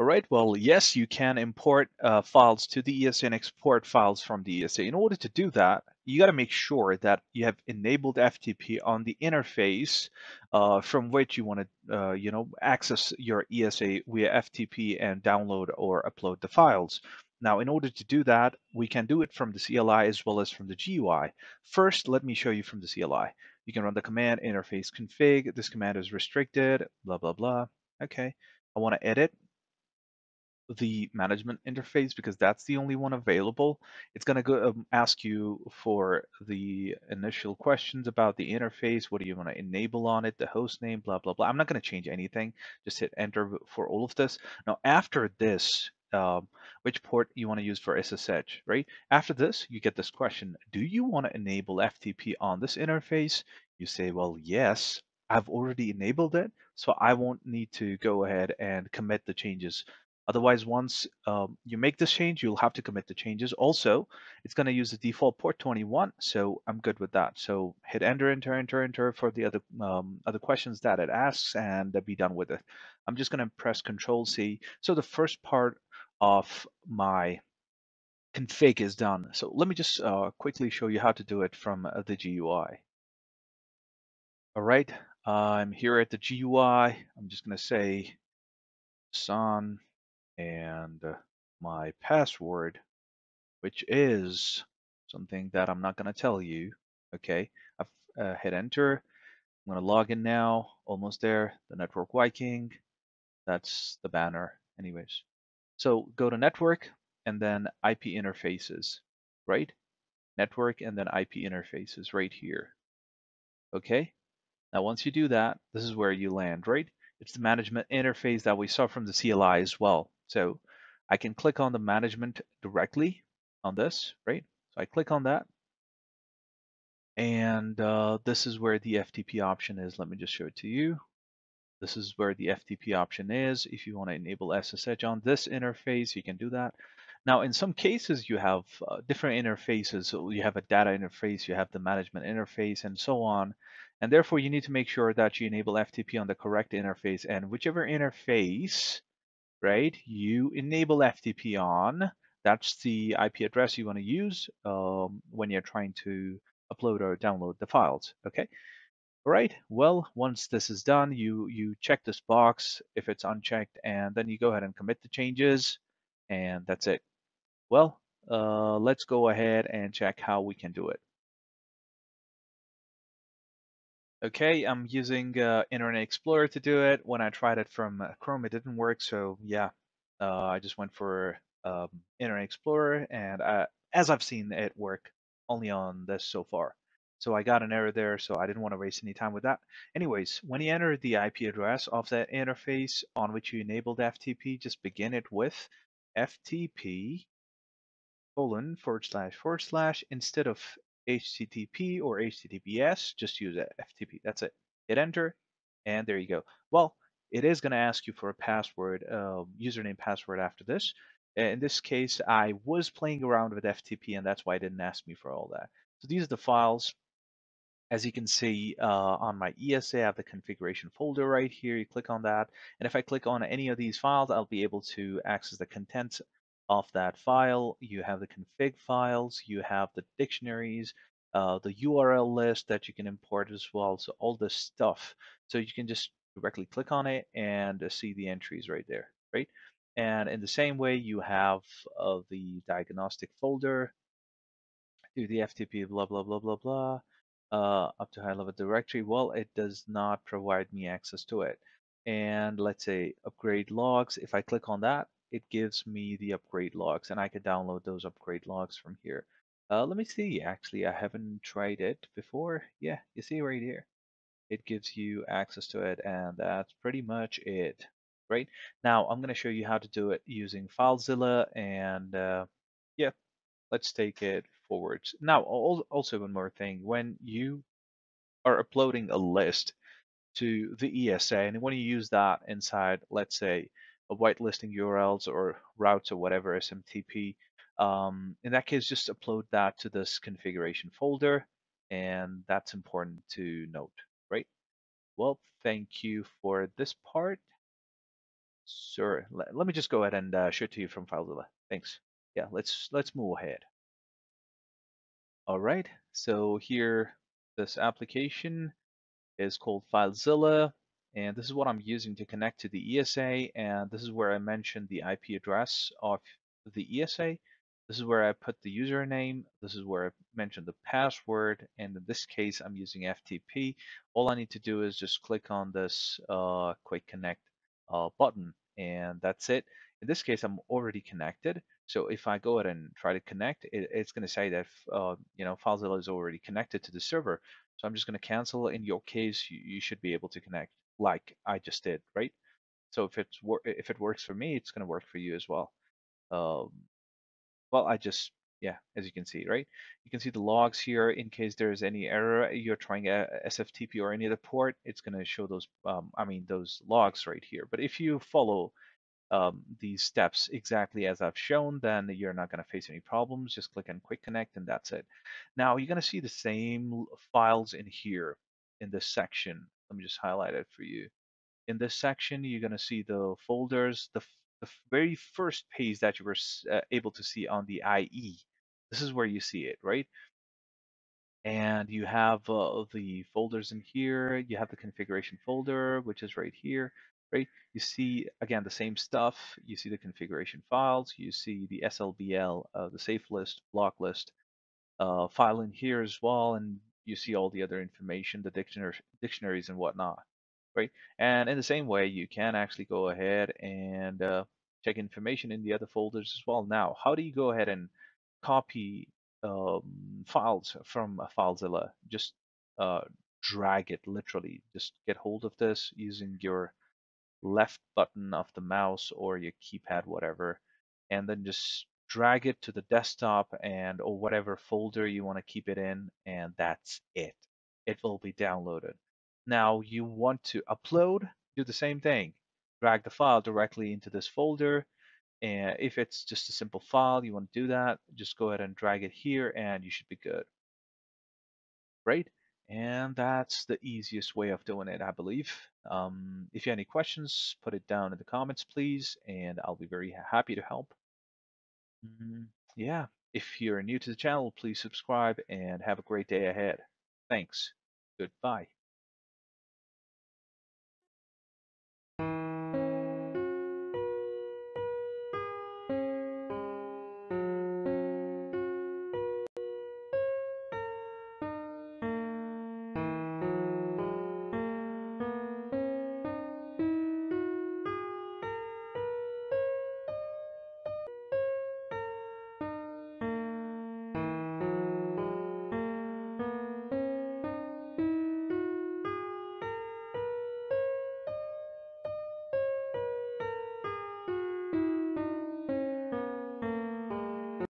All right, well, yes, you can import uh, files to the ESA and export files from the ESA. In order to do that, you got to make sure that you have enabled FTP on the interface uh, from which you want to, uh, you know, access your ESA via FTP and download or upload the files. Now, in order to do that, we can do it from the CLI as well as from the GUI. First, let me show you from the CLI. You can run the command interface config. This command is restricted, blah, blah, blah. Okay, I want to edit the management interface because that's the only one available. It's going to go um, ask you for the initial questions about the interface. What do you want to enable on it? The host name, blah, blah, blah. I'm not going to change anything. Just hit enter for all of this. Now, after this, um, which port you want to use for SSH, right? After this, you get this question. Do you want to enable FTP on this interface? You say, well, yes, I've already enabled it, so I won't need to go ahead and commit the changes Otherwise, once um, you make this change, you'll have to commit the changes. Also, it's going to use the default port 21, so I'm good with that. So hit enter, enter, enter, enter for the other um, other questions that it asks, and be done with it. I'm just going to press Control C. So the first part of my config is done. So let me just uh, quickly show you how to do it from uh, the GUI. All right, I'm here at the GUI. I'm just going to say Son and my password, which is something that I'm not going to tell you. Okay, I've uh, hit enter. I'm going to log in now. Almost there. The network Viking. That's the banner, anyways. So go to network and then IP interfaces, right? Network and then IP interfaces right here. Okay. Now, once you do that, this is where you land, right? It's the management interface that we saw from the CLI as well. So I can click on the management directly on this, right? So I click on that. And uh, this is where the FTP option is. Let me just show it to you. This is where the FTP option is. If you want to enable SSH on this interface, you can do that. Now, in some cases, you have uh, different interfaces. So you have a data interface, you have the management interface, and so on. And therefore, you need to make sure that you enable FTP on the correct interface. And whichever interface right? You enable FTP on. That's the IP address you want to use um, when you're trying to upload or download the files. Okay. All right. Well, once this is done, you you check this box if it's unchecked, and then you go ahead and commit the changes, and that's it. Well, uh, let's go ahead and check how we can do it. Okay, I'm using uh, Internet Explorer to do it. When I tried it from uh, Chrome, it didn't work. So yeah, uh, I just went for um, Internet Explorer, and I, as I've seen it work only on this so far. So I got an error there, so I didn't want to waste any time with that. Anyways, when you enter the IP address of that interface on which you enabled FTP, just begin it with FTP colon forward slash forward slash instead of HTTP or HTTPS, just use FTP. That's it. Hit enter, and there you go. Well, it is going to ask you for a password, uh, username password after this. In this case, I was playing around with FTP, and that's why it didn't ask me for all that. So these are the files. As you can see uh, on my ESA, I have the configuration folder right here. You click on that, and if I click on any of these files, I'll be able to access the contents of that file. You have the config files, you have the dictionaries, uh, the URL list that you can import as well. So all this stuff. So you can just directly click on it and see the entries right there, right? And in the same way, you have uh, the diagnostic folder, do the FTP, blah, blah, blah, blah, blah, uh, up to high level directory. Well, it does not provide me access to it. And let's say upgrade logs. If I click on that, it gives me the upgrade logs and I can download those upgrade logs from here. Uh, let me see, actually, I haven't tried it before. Yeah, you see right here. It gives you access to it and that's pretty much it, right? Now, I'm gonna show you how to do it using FileZilla and uh, yeah, let's take it forward. Now, also one more thing, when you are uploading a list to the ESA and when you use that inside, let's say, whitelisting URLs or routes or whatever SMTP. Um, in that case, just upload that to this configuration folder, and that's important to note, right? Well, thank you for this part. sir. Let, let me just go ahead and uh, show it to you from FileZilla. Thanks. Yeah, let's let's move ahead. All right, so here, this application is called FileZilla, and this is what I'm using to connect to the ESA, and this is where I mentioned the IP address of the ESA. This is where I put the username. This is where I mentioned the password, and in this case, I'm using FTP. All I need to do is just click on this uh, Quick Connect uh, button, and that's it. In this case, I'm already connected. So if I go ahead and try to connect, it, it's going to say that uh, you know FileZilla is already connected to the server. So I'm just going to cancel. In your case, you, you, should be able to connect like I just did, right? So if it's if it works for me, it's going to work for you as well. Um, well, I just yeah, as you can see, right? You can see the logs here in case there's any error. You're trying a SFTP or any other port, it's going to show those. Um, I mean those logs right here. But if you follow um, these steps exactly as I've shown, then you're not going to face any problems. Just click on Quick Connect and that's it. Now you're going to see the same files in here in this section. Let me just highlight it for you. In this section, you're going to see the folders, the, the very first page that you were uh, able to see on the IE. This is where you see it, right? and you have uh, the folders in here. You have the configuration folder, which is right here right? You see, again, the same stuff. You see the configuration files. You see the SLBL, uh, the safe list, block list uh, file in here as well. And you see all the other information, the dictionary, dictionaries and whatnot, right? And in the same way, you can actually go ahead and uh, check information in the other folders as well. Now, how do you go ahead and copy um, files from FileZilla? Just uh, drag it literally. Just get hold of this using your left button of the mouse or your keypad, whatever, and then just drag it to the desktop and or whatever folder you want to keep it in, and that's it. It will be downloaded. Now you want to upload, do the same thing. Drag the file directly into this folder. And if it's just a simple file, you want to do that, just go ahead and drag it here and you should be good. Right? And that's the easiest way of doing it, I believe. Um, if you have any questions, put it down in the comments, please, and I'll be very happy to help. Mm, yeah, if you're new to the channel, please subscribe and have a great day ahead. Thanks. Goodbye.